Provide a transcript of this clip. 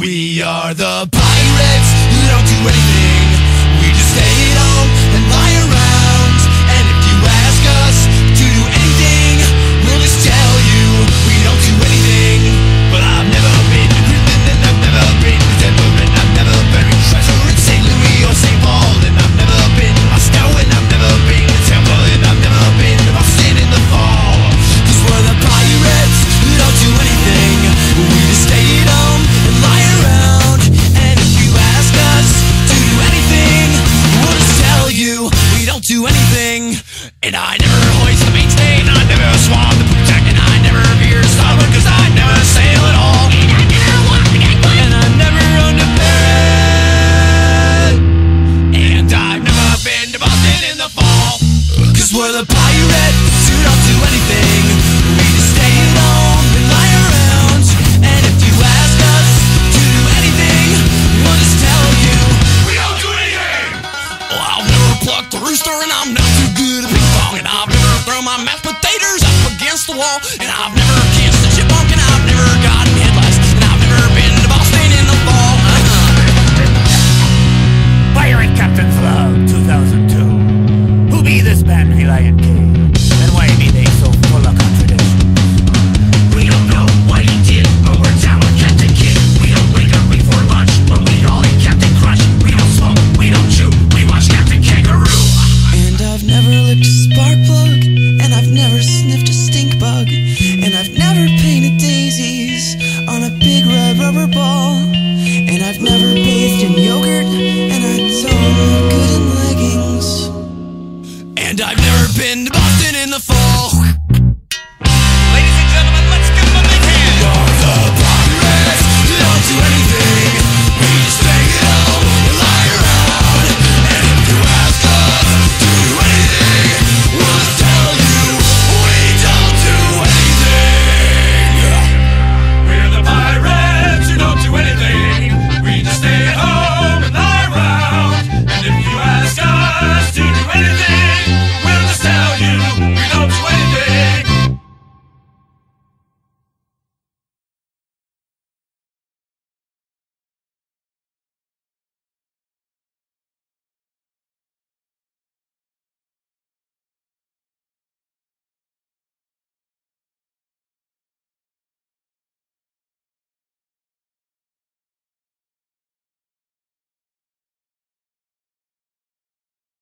We are the pirates who don't do anything. And I never hoist the mainstay, and I never swab the poop deck, and I never veer starboard, cause I never sail at all. And I never walk the gangplank, and I never run to bed. And I've never been to Boston in the fall. Cause we're the pirates I've my mashed potatoes up against the wall. And I've never kissed a chipmunk and I've never gotten headlights. And I've never been to Boston in the fall. Uh-huh. Pirate Captain Flag 2002. Who be this man, Helion up in the